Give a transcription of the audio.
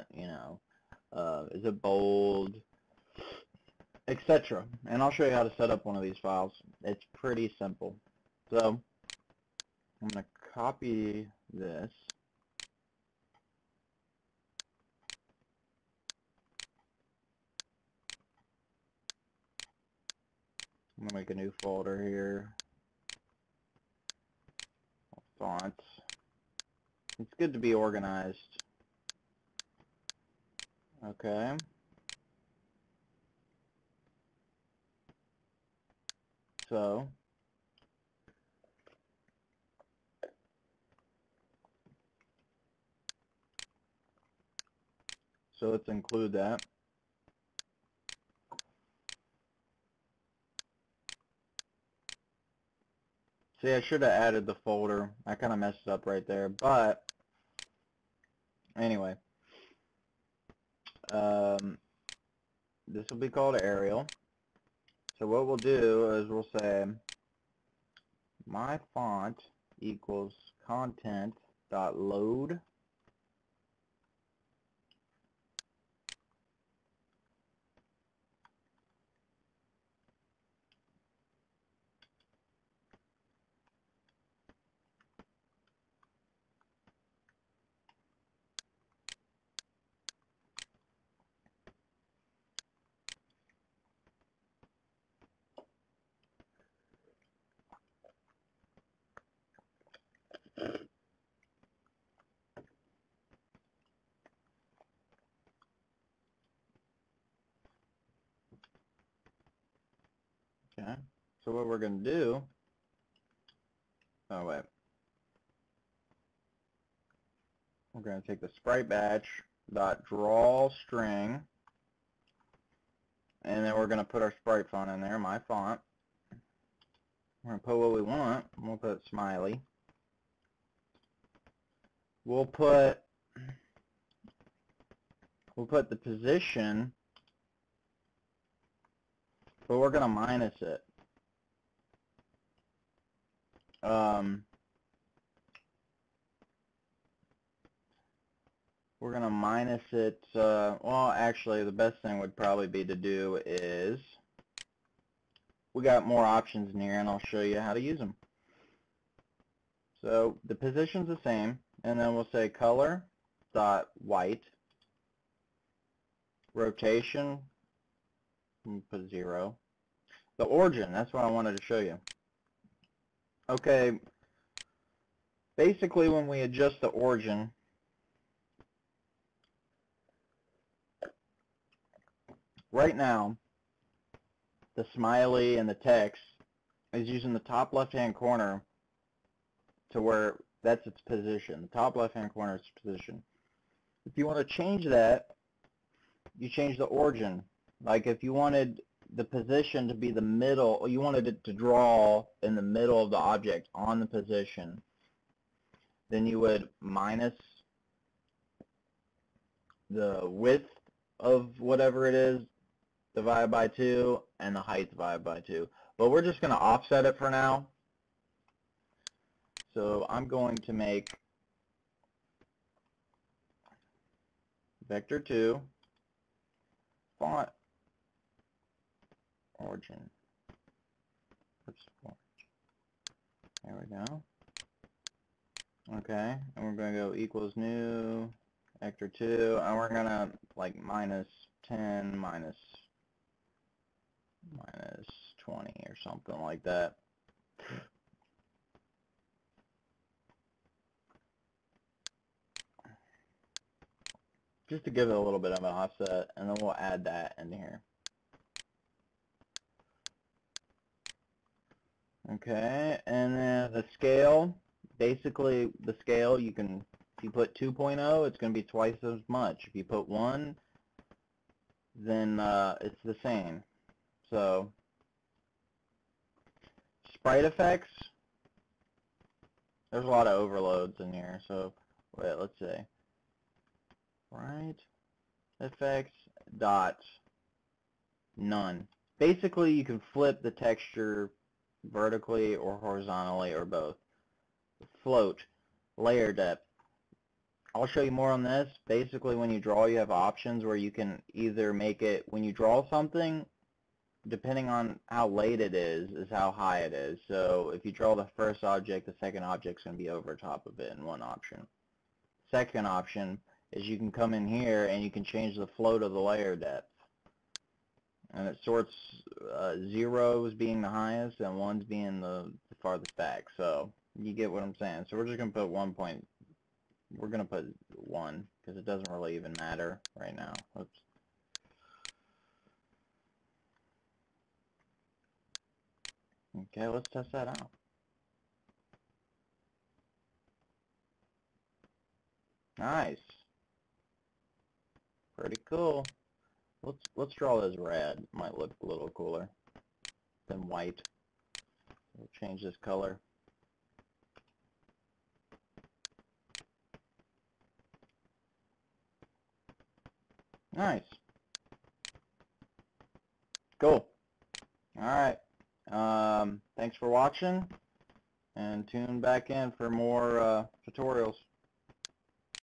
font, you know, uh, is it bold, etc. And I'll show you how to set up one of these files. It's pretty simple. So I'm going to copy this. I'm going to make a new folder here. Fonts. It's good to be organized. Okay. So, so let's include that. See, I should have added the folder. I kind of messed up right there, but anyway. Um, this will be called Arial. So what we'll do is we'll say my font equals content dot load Okay, so what we're going to do, oh wait, we're going to take the sprite batch dot draw string, and then we're going to put our sprite font in there, my font. We're going to put what we want. We'll put smiley. We'll put we'll put the position but we're going to minus it. Um, we're going to minus it, uh, well actually the best thing would probably be to do is, we got more options in here and I'll show you how to use them. So the position's the same and then we'll say color dot white rotation put zero the origin, that's what I wanted to show you. Okay, basically when we adjust the origin, right now, the smiley and the text is using the top left-hand corner to where that's its position. The top left-hand corner is its position. If you want to change that, you change the origin. Like if you wanted the position to be the middle, or you wanted it to draw in the middle of the object on the position, then you would minus the width of whatever it is divided by 2 and the height divided by 2. But we're just going to offset it for now. So I'm going to make vector 2 font origin. There we go. Okay, and we're going to go equals new, vector 2, and we're going to like minus 10 minus minus 20 or something like that. Just to give it a little bit of an offset, and then we'll add that in here. Okay, and then the scale, basically the scale you can, if you put 2.0, it's going to be twice as much. If you put 1, then uh, it's the same. So, sprite effects, there's a lot of overloads in here. So, wait, let's see. Right, effects dot none. Basically, you can flip the texture vertically or horizontally or both. Float, layer depth, I'll show you more on this. Basically, when you draw, you have options where you can either make it, when you draw something, depending on how late it is, is how high it is. So if you draw the first object, the second object's going to be over top of it in one option. Second option is you can come in here and you can change the float of the layer depth. And it sorts uh, zeros being the highest and ones being the, the farthest back. So you get what I'm saying. So we're just going to put one point, we're going to put one because it doesn't really even matter right now. Oops. Okay, let's test that out. Nice. Pretty cool. Let's let's draw this red. Might look a little cooler than white. We'll change this color. Nice. Cool. All right. Um, thanks for watching, and tune back in for more uh, tutorials.